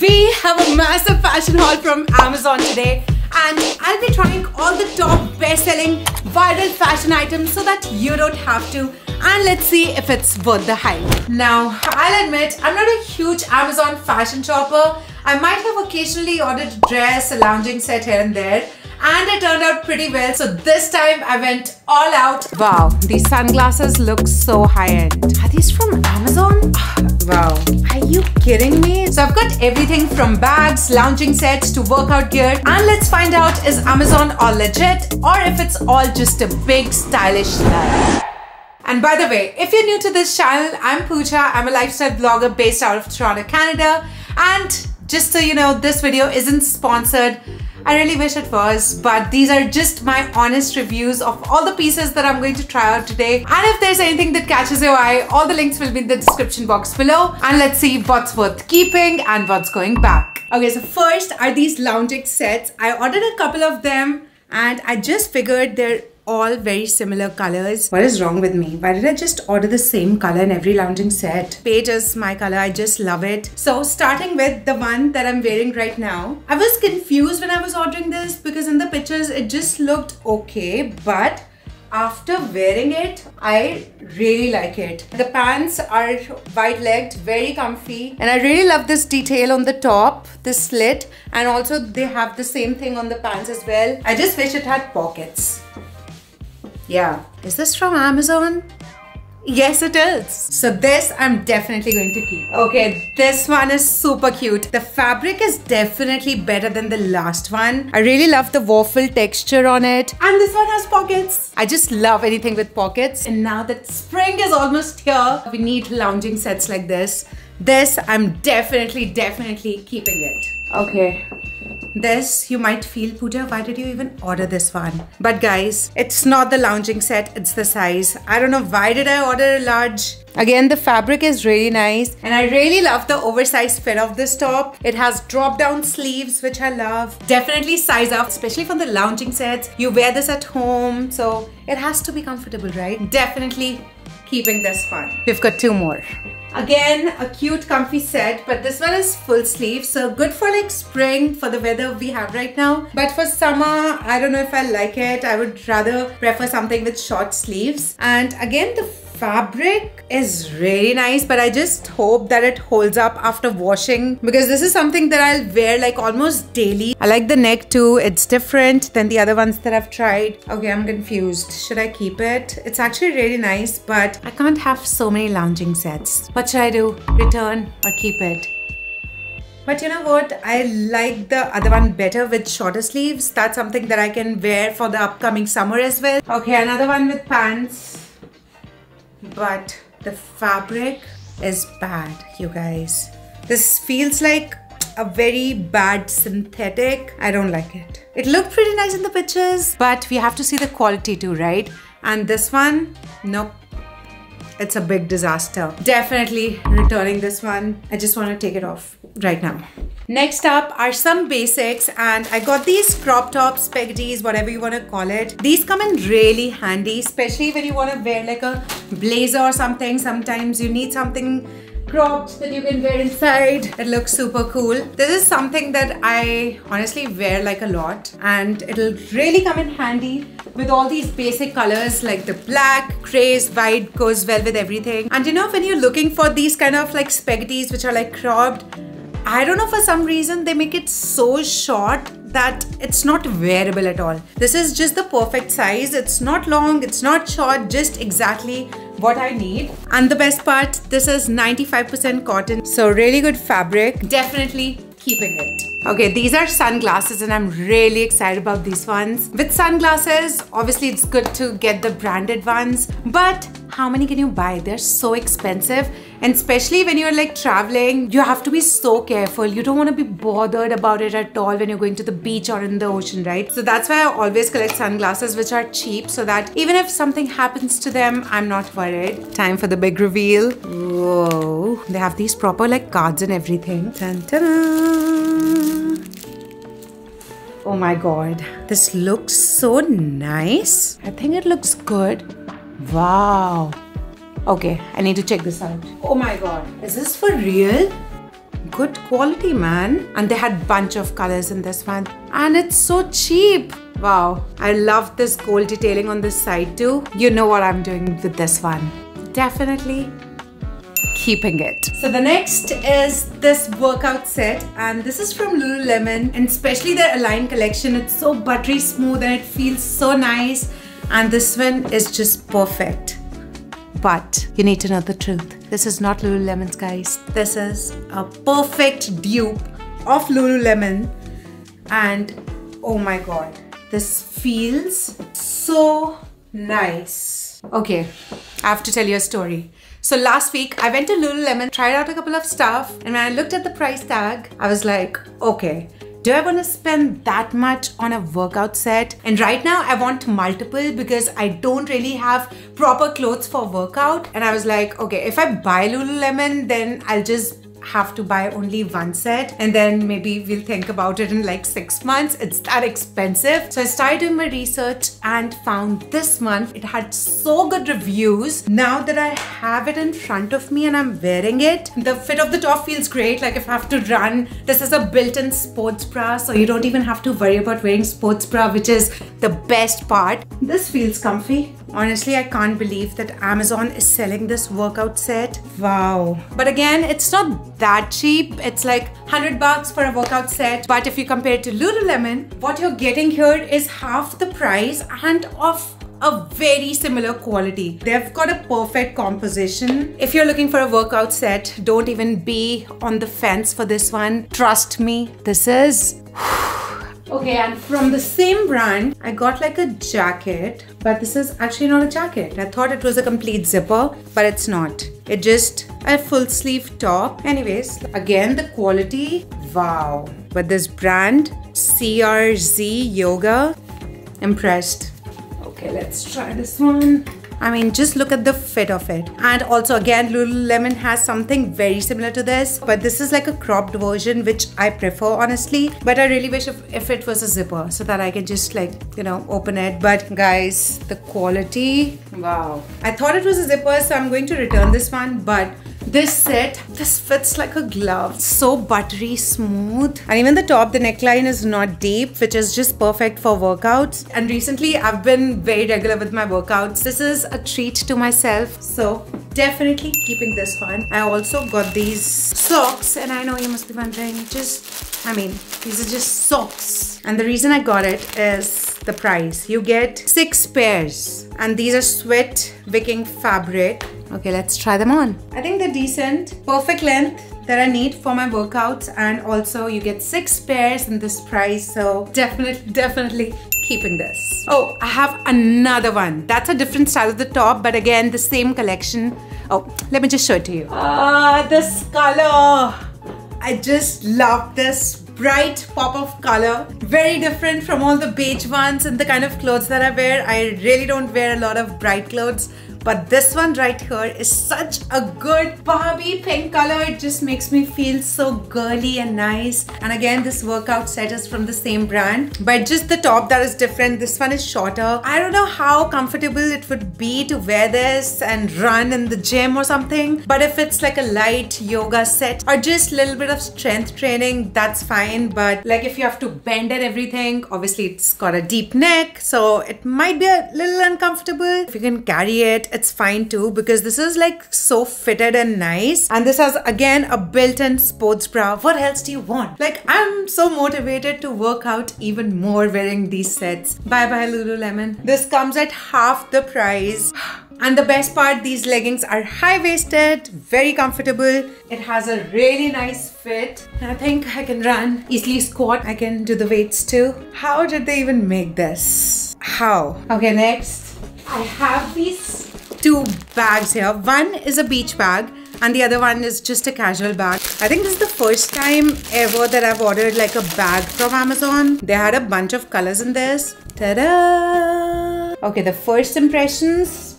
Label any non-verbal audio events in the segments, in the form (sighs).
We have a massive fashion haul from Amazon today and I'll be trying all the top best-selling viral fashion items so that you don't have to and let's see if it's worth the hype. Now, I'll admit, I'm not a huge Amazon fashion shopper. I might have occasionally ordered a dress, a lounging set here and there and it turned out pretty well. So this time I went all out. Wow, these sunglasses look so high-end. Are these from Amazon? Wow, are you kidding me? So I've got everything from bags, lounging sets to workout gear and let's find out is Amazon all legit or if it's all just a big stylish lie. And by the way, if you're new to this channel, I'm Pooja. I'm a lifestyle blogger based out of Toronto, Canada. And just so you know, this video isn't sponsored. I really wish it was, but these are just my honest reviews of all the pieces that I'm going to try out today. And if there's anything that catches your eye, all the links will be in the description box below. And let's see what's worth keeping and what's going back. Okay, so first are these lounging sets. I ordered a couple of them and I just figured they're all very similar colors. What is wrong with me? Why did I just order the same color in every lounging set? Beige is my color. I just love it. So starting with the one that I'm wearing right now. I was confused when I was ordering this because in the pictures it just looked okay. But after wearing it, I really like it. The pants are wide legged, very comfy. And I really love this detail on the top, this slit. And also they have the same thing on the pants as well. I just wish it had pockets. Yeah. Is this from Amazon? Yes, it is. So this I'm definitely going to keep. Okay, this one is super cute. The fabric is definitely better than the last one. I really love the waffle texture on it. And this one has pockets. I just love anything with pockets. And now that spring is almost here, we need lounging sets like this. This, I'm definitely, definitely keeping it. Okay, this you might feel Pooja why did you even order this one but guys it's not the lounging set it's the size I don't know why did I order a large Again, the fabric is really nice and I really love the oversized fit of this top. It has drop down sleeves, which I love. Definitely size up, especially for the lounging sets. You wear this at home, so it has to be comfortable, right? Definitely keeping this one. We've got two more. Again, a cute comfy set, but this one is full sleeve. So good for like spring for the weather we have right now. But for summer, I don't know if I like it. I would rather prefer something with short sleeves. And again, the fabric is really nice but I just hope that it holds up after washing because this is something that I'll wear like almost daily. I like the neck too. It's different than the other ones that I've tried. Okay, I'm confused. Should I keep it? It's actually really nice but I can't have so many lounging sets. What should I do? Return or keep it? But you know what? I like the other one better with shorter sleeves. That's something that I can wear for the upcoming summer as well. Okay, another one with pants but the fabric is bad you guys. This feels like a very bad synthetic. I don't like it. It looked pretty nice in the pictures but we have to see the quality too right? And this one nope. It's a big disaster. Definitely returning this one. I just want to take it off right now Next up are some basics and I got these crop tops, spaghettis, whatever you want to call it. These come in really handy, especially when you want to wear like a blazer or something. Sometimes you need something cropped that you can wear inside. It looks super cool. This is something that I honestly wear like a lot and it'll really come in handy with all these basic colors like the black, grays, white goes well with everything. And you know when you're looking for these kind of like spaghettis which are like cropped, I don't know for some reason they make it so short that it's not wearable at all. This is just the perfect size. It's not long, it's not short, just exactly what I need. And the best part, this is 95% cotton. So really good fabric. Definitely keeping it. Okay, these are sunglasses and I'm really excited about these ones. With sunglasses, obviously it's good to get the branded ones, but how many can you buy? They're so expensive and especially when you're like traveling, you have to be so careful. You don't want to be bothered about it at all when you're going to the beach or in the ocean, right? So that's why I always collect sunglasses which are cheap so that even if something happens to them, I'm not worried. Time for the big reveal. Whoa, they have these proper like cards and everything. Dun, -dun -dun. Oh my god, this looks so nice. I think it looks good. Wow. Okay, I need to check this out. Oh my god, is this for real? good quality, man. And they had bunch of colors in this one. And it's so cheap. Wow, I love this gold detailing on this side too. You know what I'm doing with this one. Definitely keeping it. So the next is this workout set and this is from Lululemon and especially their Align collection. It's so buttery smooth and it feels so nice and this one is just perfect. But you need to know the truth. This is not Lululemon's guys. This is a perfect dupe of Lululemon and oh my god. This feels so nice. Okay, I have to tell you a story. So last week I went to Lululemon, tried out a couple of stuff, and when I looked at the price tag, I was like, okay, do I want to spend that much on a workout set? And right now I want multiple because I don't really have proper clothes for workout. And I was like, okay, if I buy Lululemon, then I'll just have to buy only one set and then maybe we'll think about it in like six months. It's that expensive. So I started doing my research and found this one. It had so good reviews. Now that I have it in front of me and I'm wearing it, the fit of the top feels great. Like if I have to run, this is a built-in sports bra. So you don't even have to worry about wearing sports bra, which is the best part. This feels comfy. Honestly, I can't believe that Amazon is selling this workout set. Wow. But again, it's not that cheap. It's like 100 bucks for a workout set. But if you compare it to Lululemon, what you're getting here is half the price and of a very similar quality. They've got a perfect composition. If you're looking for a workout set, don't even be on the fence for this one. Trust me, this is (sighs) Okay, and from the same brand, I got like a jacket, but this is actually not a jacket. I thought it was a complete zipper, but it's not. It just a full sleeve top. Anyways, again, the quality, wow. But this brand, CRZ Yoga, impressed. Okay, let's try this one. I mean, just look at the fit of it. And also again, Lululemon has something very similar to this, but this is like a cropped version, which I prefer honestly. But I really wish if, if it was a zipper so that I can just like, you know, open it. But guys, the quality, wow. I thought it was a zipper, so I'm going to return this one, but this set, this fits like a glove. So buttery smooth. And even the top, the neckline is not deep, which is just perfect for workouts. And recently I've been very regular with my workouts. This is a treat to myself. So definitely keeping this one. I also got these socks and I know you must be wondering, just, I mean, these are just socks. And the reason I got it is the price. You get six pairs and these are sweat wicking fabric. Okay, let's try them on. I think they're decent, perfect length that I need for my workouts and also you get six pairs in this price so definitely definitely keeping this. Oh, I have another one. That's a different style of the top, but again, the same collection. Oh, let me just show it to you. Ah, this color. I just love this bright pop of color. Very different from all the beige ones and the kind of clothes that I wear. I really don't wear a lot of bright clothes. But this one right here is such a good Barbie pink color. It just makes me feel so girly and nice. And again, this workout set is from the same brand. But just the top that is different. This one is shorter. I don't know how comfortable it would be to wear this and run in the gym or something. But if it's like a light yoga set or just a little bit of strength training, that's fine. But like if you have to bend and everything, obviously it's got a deep neck. So it might be a little uncomfortable. If you can carry it, it's fine too because this is like so fitted and nice. And this has again a built-in sports bra. What else do you want? Like I'm so motivated to work out even more wearing these sets. Bye bye Lululemon. This comes at half the price. (sighs) And the best part, these leggings are high-waisted, very comfortable. It has a really nice fit. I think I can run, easily squat. I can do the weights too. How did they even make this? How? Okay, next. I have these two bags here. One is a beach bag and the other one is just a casual bag. I think this is the first time ever that I've ordered like a bag from Amazon. They had a bunch of colors in this. Ta-da! Okay, the first impressions.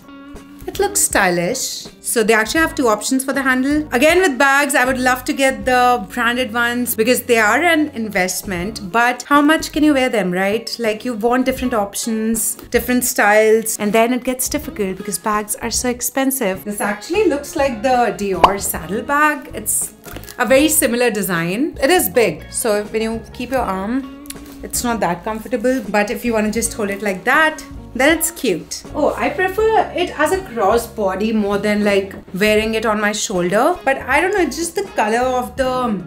It looks stylish. So they actually have two options for the handle. Again with bags, I would love to get the branded ones because they are an investment. But how much can you wear them, right? Like you want different options, different styles, and then it gets difficult because bags are so expensive. This actually looks like the Dior saddle bag. It's a very similar design. It is big, so when you keep your arm, it's not that comfortable. But if you want to just hold it like that, then it's cute. Oh, I prefer it as a crossbody more than like wearing it on my shoulder. But I don't know, it's just the color of the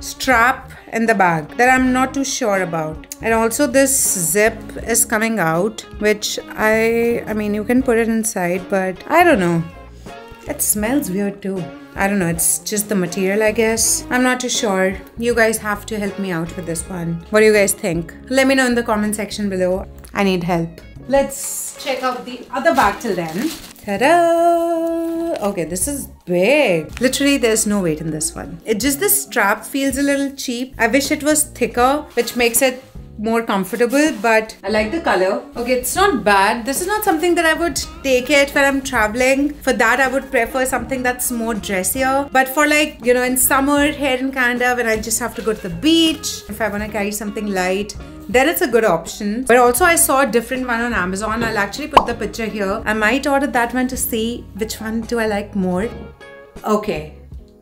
strap in the bag that I'm not too sure about. And also this zip is coming out, which I, I mean, you can put it inside, but I don't know. It smells weird too. I don't know, it's just the material, I guess. I'm not too sure. You guys have to help me out with this one. What do you guys think? Let me know in the comment section below. I need help. Let's check out the other bag till then. Ta-da! Okay, this is big. Literally, there's no weight in this one. It just, the strap feels a little cheap. I wish it was thicker, which makes it more comfortable but I like the color. Okay, it's not bad. This is not something that I would take it when I'm traveling. For that, I would prefer something that's more dressier. But for like, you know, in summer here in Canada, when I just have to go to the beach, if I want to carry something light, then it's a good option. But also I saw a different one on Amazon. I'll actually put the picture here. I might order that one to see which one do I like more. Okay,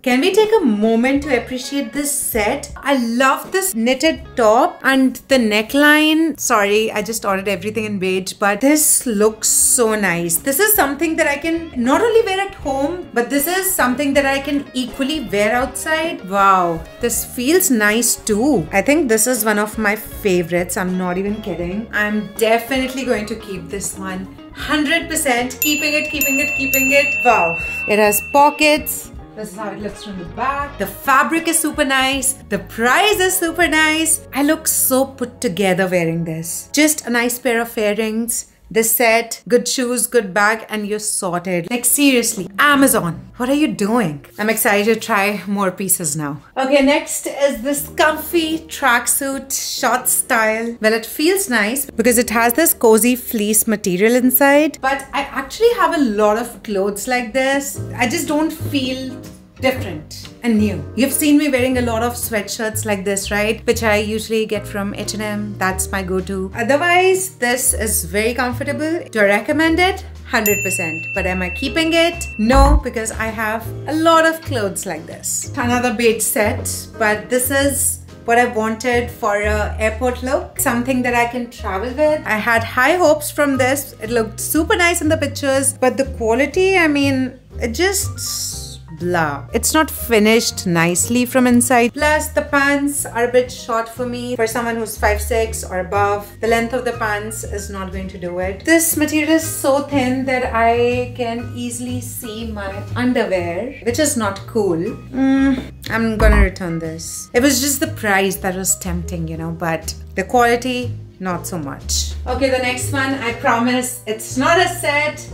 can we take a moment to appreciate this set? I love this knitted top and the neckline. Sorry, I just ordered everything in beige, but this looks so nice. This is something that I can not only wear at home, but this is something that I can equally wear outside. Wow, this feels nice too. I think this is one of my favorites. I'm not even kidding. I'm definitely going to keep this one 100% keeping it keeping it keeping it wow it has pockets this is how it looks from the back. The fabric is super nice. The price is super nice. I look so put together wearing this. Just a nice pair of earrings this set, good shoes, good bag, and you're sorted. Like seriously, Amazon, what are you doing? I'm excited to try more pieces now. Okay, next is this comfy tracksuit short style. Well, it feels nice because it has this cozy fleece material inside. But I actually have a lot of clothes like this. I just don't feel different and new. You've seen me wearing a lot of sweatshirts like this, right? Which I usually get from H&M. That's my go-to. Otherwise, this is very comfortable. Do I recommend it? 100%. But am I keeping it? No, because I have a lot of clothes like this. Another beige set, but this is what I wanted for a airport look, something that I can travel with. I had high hopes from this. It looked super nice in the pictures, but the quality, I mean, it just blah. It's not finished nicely from inside. Plus the pants are a bit short for me. For someone who's 5'6 or above, the length of the pants is not going to do it. This material is so thin that I can easily see my underwear, which is not cool. Mm, I'm gonna return this. It was just the price that was tempting, you know, but the quality, not so much. Okay, the next one, I promise it's not a set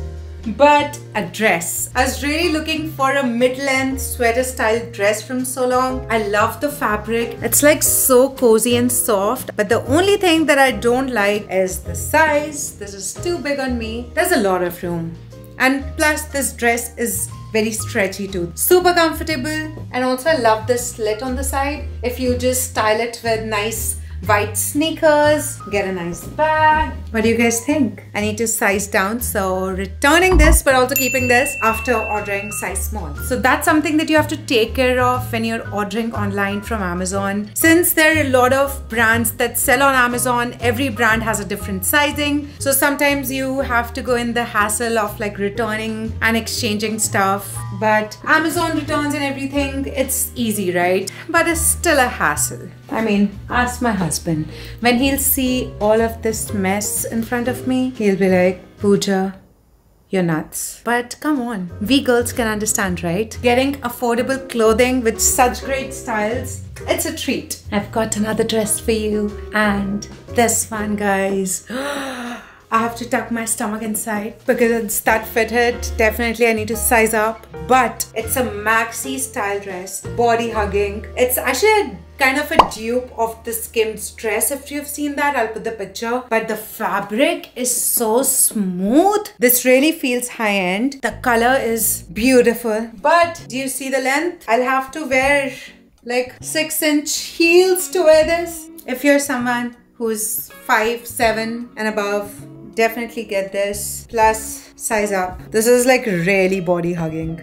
but a dress. I was really looking for a mid-length sweater style dress from so long. I love the fabric. It's like so cozy and soft. But the only thing that I don't like is the size. This is too big on me. There's a lot of room. And plus this dress is very stretchy too. Super comfortable and also I love the slit on the side. If you just style it with nice white sneakers, get a nice bag. What do you guys think? I need to size down, so returning this but also keeping this after ordering size small. So that's something that you have to take care of when you're ordering online from Amazon. Since there are a lot of brands that sell on Amazon, every brand has a different sizing. So sometimes you have to go in the hassle of like returning and exchanging stuff. But Amazon returns and everything, it's easy, right? But it's still a hassle. I mean, ask my husband. When he'll see all of this mess in front of me, he'll be like, Pooja, you're nuts. But come on, we girls can understand, right? Getting affordable clothing with such great styles, it's a treat. I've got another dress for you and this one, guys. (gasps) I have to tuck my stomach inside because it's that fitted. Definitely I need to size up. But it's a maxi style dress, body hugging. It's actually a kind of a dupe of the Skims dress. If you've seen that, I'll put the picture. But the fabric is so smooth. This really feels high-end. The color is beautiful. But do you see the length? I'll have to wear like six inch heels to wear this. If you're someone who's five, seven and above, definitely get this. Plus size up. This is like really body hugging.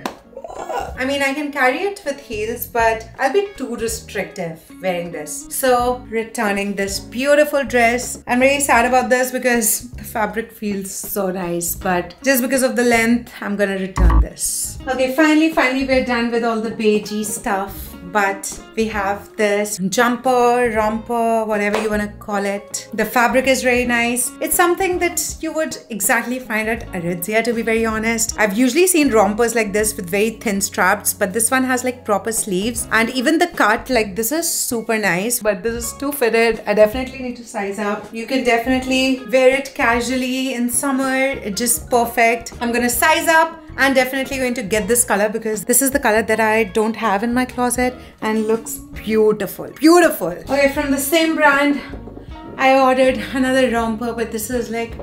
I mean, I can carry it with heels, but I'll be too restrictive wearing this. So, returning this beautiful dress. I'm really sad about this because the fabric feels so nice, but just because of the length, I'm gonna return this. Okay, finally, finally, we're done with all the beigey stuff but we have this jumper, romper, whatever you want to call it. The fabric is very nice. It's something that you would exactly find at Aritzia to be very honest. I've usually seen rompers like this with very thin straps, but this one has like proper sleeves and even the cut, like this is super nice, but this is too fitted. I definitely need to size up. You can definitely wear it casually in summer. It's just perfect. I'm gonna size up I'm definitely going to get this color because this is the color that I don't have in my closet and looks beautiful. Beautiful. Okay, from the same brand, I ordered another romper, but this is like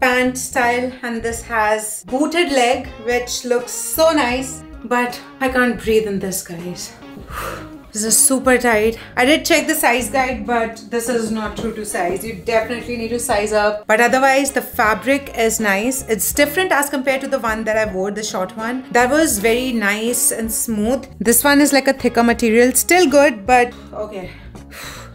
pant style and this has booted leg, which looks so nice, but I can't breathe in this, guys. This is super tight. I did check the size guide, but this is not true to size. You definitely need to size up. But otherwise, the fabric is nice. It's different as compared to the one that I wore, the short one. That was very nice and smooth. This one is like a thicker material. Still good, but okay.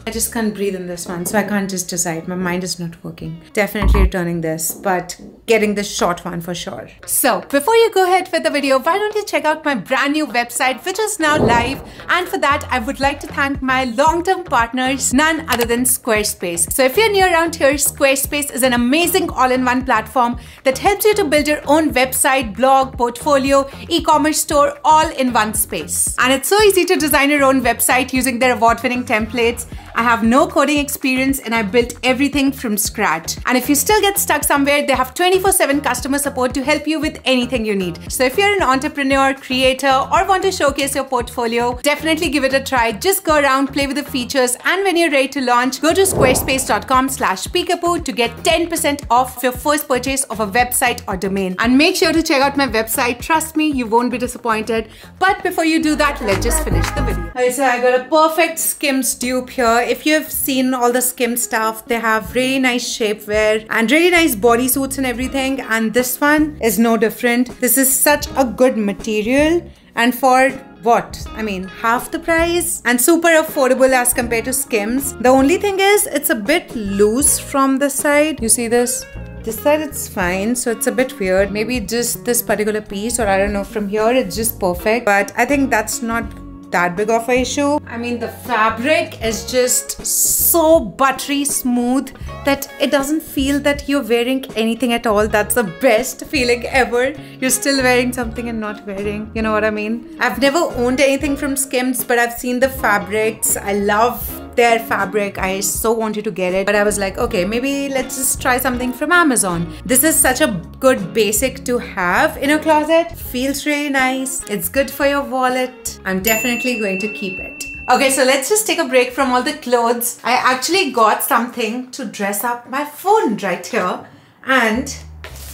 I just can't breathe in this one, so I can't just decide. My mind is not working. Definitely returning this, but getting the short one for sure. So before you go ahead with the video, why don't you check out my brand new website, which is now live. And for that, I would like to thank my long-term partners, none other than Squarespace. So if you're new around here, Squarespace is an amazing all-in-one platform that helps you to build your own website, blog, portfolio, e-commerce store, all in one space. And it's so easy to design your own website using their award-winning templates I have no coding experience and I built everything from scratch. And if you still get stuck somewhere, they have 24-7 customer support to help you with anything you need. So if you're an entrepreneur, creator, or want to showcase your portfolio, definitely give it a try. Just go around, play with the features, and when you're ready to launch, go to squarespace.com slash peekapoo to get 10% off your first purchase of a website or domain. And make sure to check out my website. Trust me, you won't be disappointed. But before you do that, let's just finish the video. Okay, so I got a perfect Skims dupe here if you've seen all the skim stuff, they have really nice shapewear and really nice bodysuits and everything. And this one is no different. This is such a good material. And for what? I mean, half the price and super affordable as compared to Skims. The only thing is it's a bit loose from the side. You see this? This side it's fine, so it's a bit weird. Maybe just this particular piece or I don't know, from here it's just perfect. But I think that's not that big of a issue. I mean, the fabric is just so buttery smooth that it doesn't feel that you're wearing anything at all. That's the best feeling ever. You're still wearing something and not wearing, you know what I mean? I've never owned anything from Skims, but I've seen the fabrics. I love their fabric. I so wanted to get it, but I was like, okay, maybe let's just try something from Amazon. This is such a good basic to have in a closet. Feels really nice. It's good for your wallet. I'm definitely going to keep it. Okay, so let's just take a break from all the clothes. I actually got something to dress up my phone right here and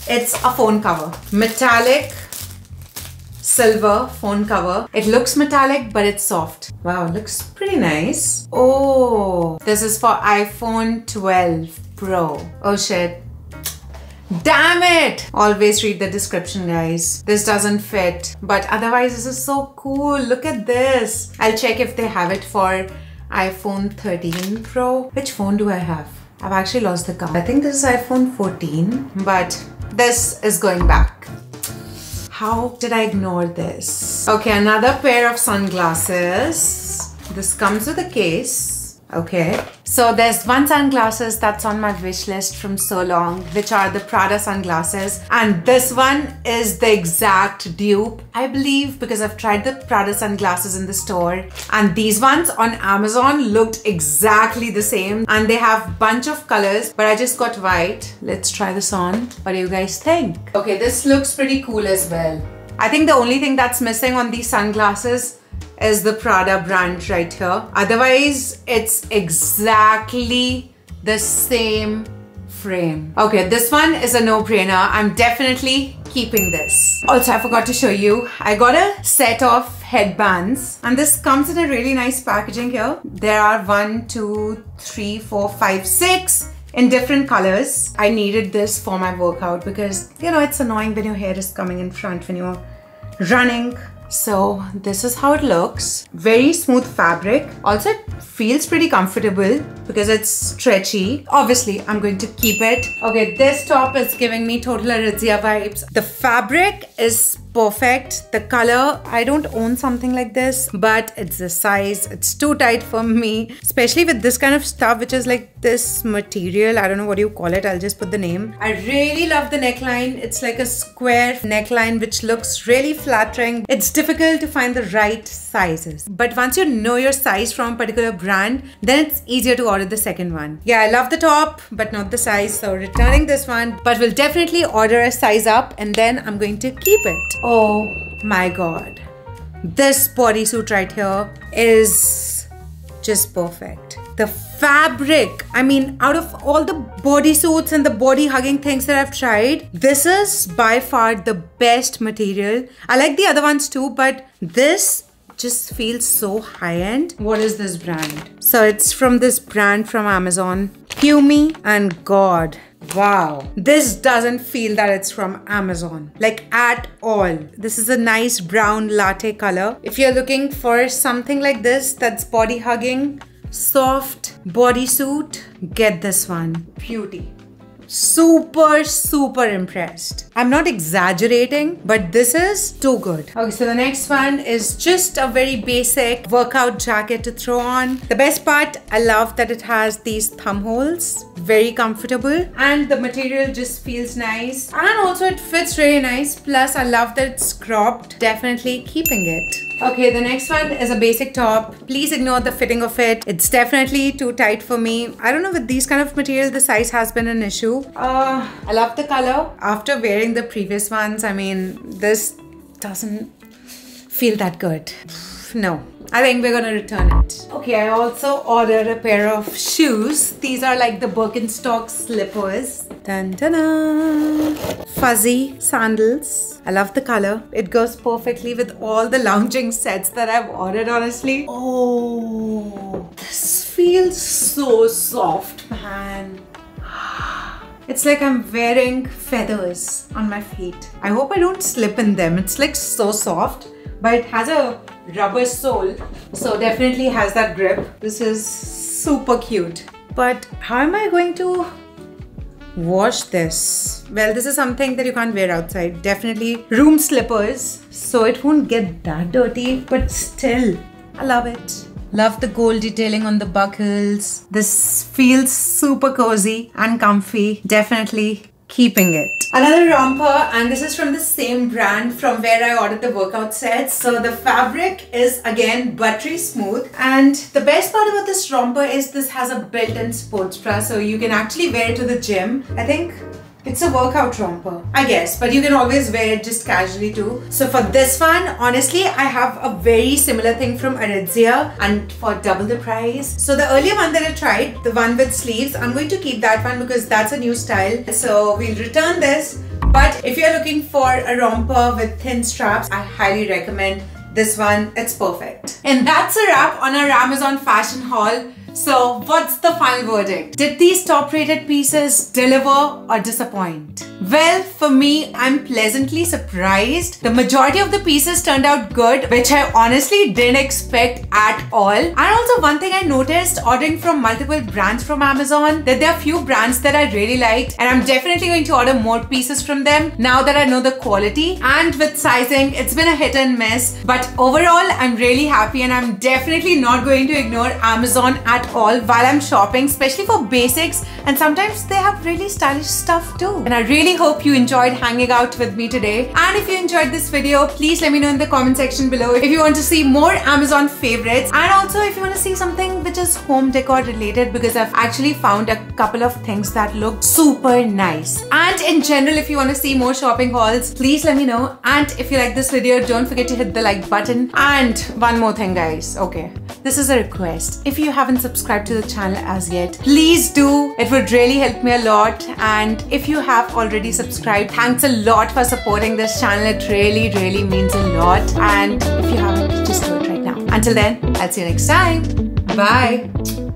it's a phone cover. Metallic silver phone cover. It looks metallic, but it's soft. Wow, looks pretty nice. Oh, this is for iPhone 12 Pro. Oh shit. Damn it! Always read the description, guys. This doesn't fit. But otherwise, this is so cool. Look at this. I'll check if they have it for iPhone 13 Pro. Which phone do I have? I've actually lost the count. I think this is iPhone 14, but this is going back. How did I ignore this? Okay, another pair of sunglasses. This comes with a case. Okay. So there's one sunglasses that's on my wish list from so long, which are the Prada sunglasses. And this one is the exact dupe, I believe, because I've tried the Prada sunglasses in the store. And these ones on Amazon looked exactly the same. And they have bunch of colors, but I just got white. Let's try this on. What do you guys think? Okay, this looks pretty cool as well. I think the only thing that's missing on these sunglasses is the Prada brand right here. Otherwise, it's exactly the same frame. Okay, this one is a no-brainer. I'm definitely keeping this. Also, I forgot to show you, I got a set of headbands and this comes in a really nice packaging here. There are one, two, three, four, five, six in different colors. I needed this for my workout because, you know, it's annoying when your hair is coming in front when you're running so this is how it looks. Very smooth fabric. Also it feels pretty comfortable because it's stretchy. Obviously I'm going to keep it. Okay, this top is giving me total Aritzia vibes. The fabric is perfect. The color, I don't own something like this, but it's the size. It's too tight for me, especially with this kind of stuff, which is like this material. I don't know what you call it. I'll just put the name. I really love the neckline. It's like a square neckline, which looks really flattering. It's difficult to find the right sizes. But once you know your size from a particular brand, then it's easier to order the second one. Yeah, I love the top, but not the size. So returning this one, but we'll definitely order a size up and then I'm going to keep it. Oh my god. This bodysuit right here is just perfect. The fabric, I mean, out of all the bodysuits and the body hugging things that I've tried, this is by far the best material. I like the other ones too, but this just feels so high-end. What is this brand? So it's from this brand from Amazon. Humi and God. Wow. This doesn't feel that it's from Amazon. Like at all. This is a nice brown latte color. If you're looking for something like this that's body hugging, soft bodysuit, get this one. Beauty super super impressed. I'm not exaggerating but this is too good. Okay so the next one is just a very basic workout jacket to throw on. The best part i love that it has these thumb holes very comfortable. And the material just feels nice. And also it fits really nice. Plus i love that it's cropped. Definitely keeping it Okay, the next one is a basic top. Please ignore the fitting of it. It's definitely too tight for me. I don't know, with these kind of material, the size has been an issue. Uh, I love the color. After wearing the previous ones, I mean, this doesn't feel that good. No, I think we're gonna return it. Okay, I also ordered a pair of shoes. These are like the Birkenstock slippers. Dun dun dun. Fuzzy sandals. I love the color. It goes perfectly with all the lounging sets that I've ordered, honestly. Oh, this feels so soft, man. It's like I'm wearing feathers on my feet. I hope I don't slip in them. It's like so soft, but it has a rubber sole so definitely has that grip. This is super cute. But how am I going to wash this? Well this is something that you can't wear outside. Definitely room slippers so it won't get that dirty but still I love it. Love the gold detailing on the buckles. This feels super cozy and comfy. Definitely keeping it Another romper and this is from the same brand from where I ordered the workout sets. So the fabric is again buttery smooth and the best part about this romper is this has a built-in sports bra so you can actually wear it to the gym. I think it's a workout romper, I guess, but you can always wear it just casually too. So for this one, honestly, I have a very similar thing from Aritzia and for double the price. So the earlier one that I tried, the one with sleeves, I'm going to keep that one because that's a new style. So we'll return this. But if you're looking for a romper with thin straps, I highly recommend this one. It's perfect. And that's a wrap on our Amazon fashion haul. So what's the final verdict? Did these top rated pieces deliver or disappoint? Well, for me, I'm pleasantly surprised. The majority of the pieces turned out good, which I honestly didn't expect at all. And also one thing I noticed ordering from multiple brands from Amazon, that there are few brands that I really liked and I'm definitely going to order more pieces from them now that I know the quality. And with sizing, it's been a hit and miss. But overall, I'm really happy and I'm definitely not going to ignore Amazon at all while I'm shopping, especially for basics. And sometimes they have really stylish stuff too. And I really hope you enjoyed hanging out with me today. And if you enjoyed this video, please let me know in the comment section below if you want to see more Amazon favorites and also if you want to see something which is home decor related because I've actually found a couple of things that look super nice. And in general, if you want to see more shopping hauls, please let me know. And if you like this video, don't forget to hit the like button. And one more thing guys, okay. This is a request. If you haven't subscribed to the channel as yet, please do. It would really help me a lot. And if you have already subscribed, thanks a lot for supporting this channel. It really, really means a lot. And if you haven't, just do it right now. Until then, I'll see you next time. Bye.